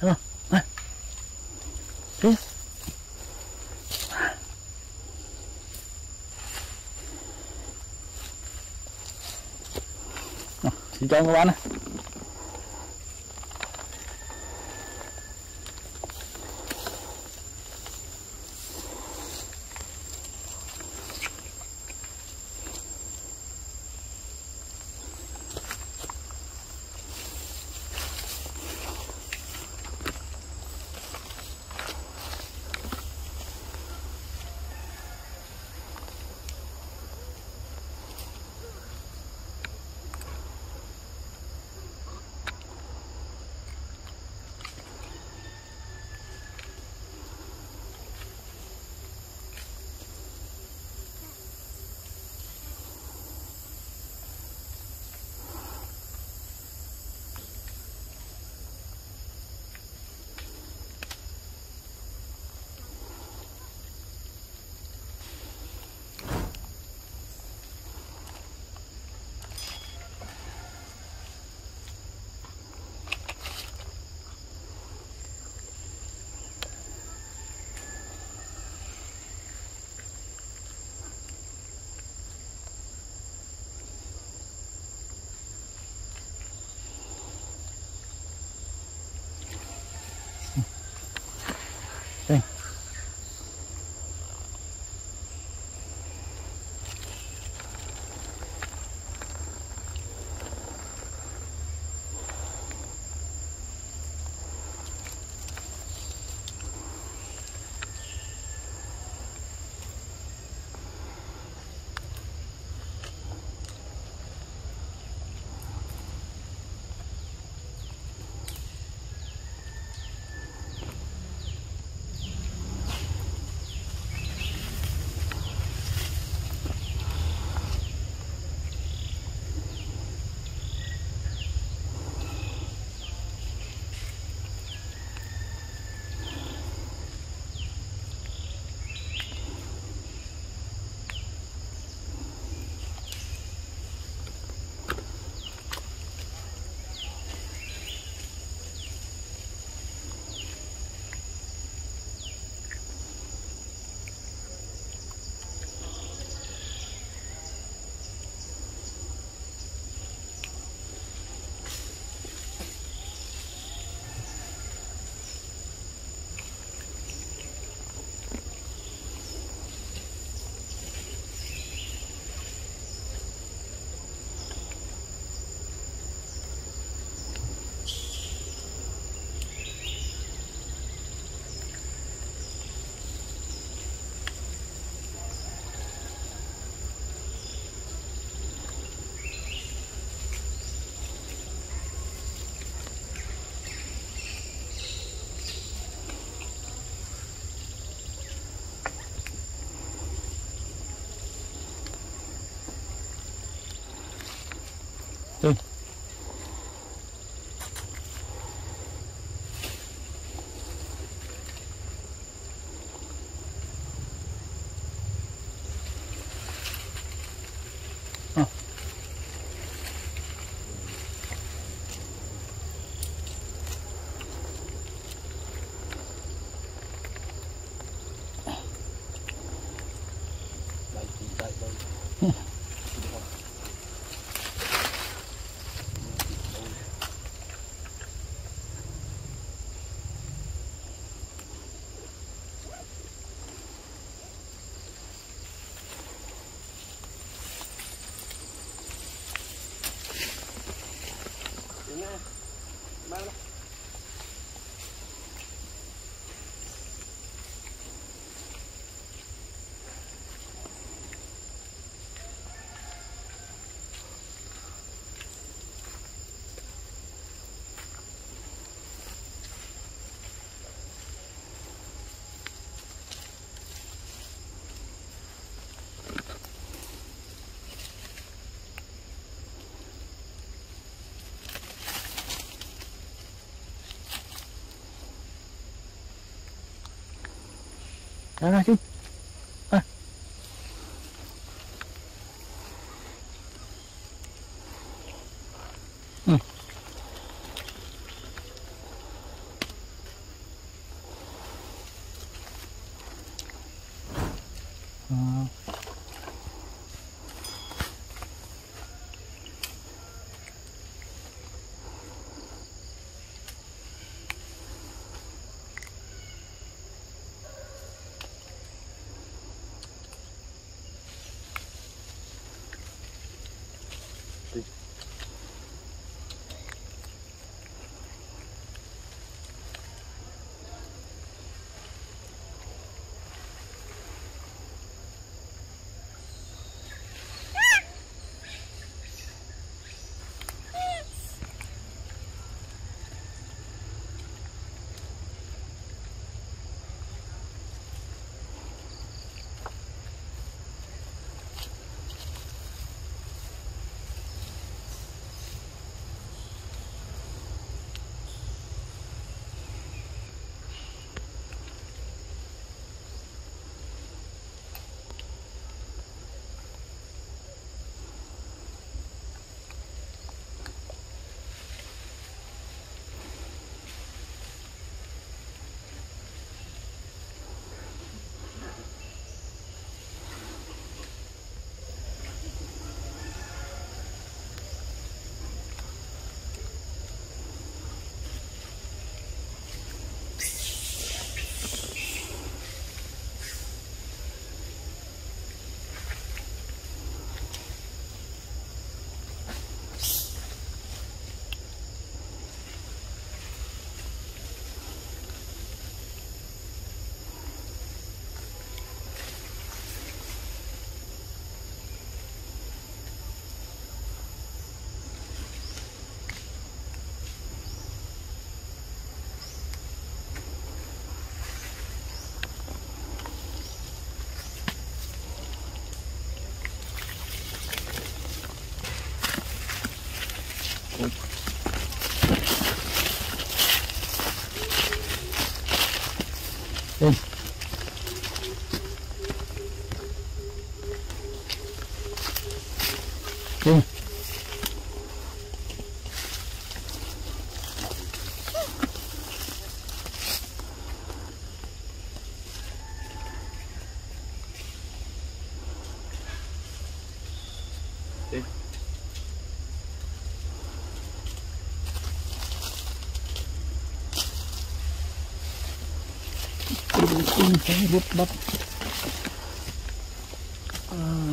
đúng không à. Đấy. xin chào các bạn này 来来，给你，嗯。 땡. 땡. 네. 嗯好好好嗯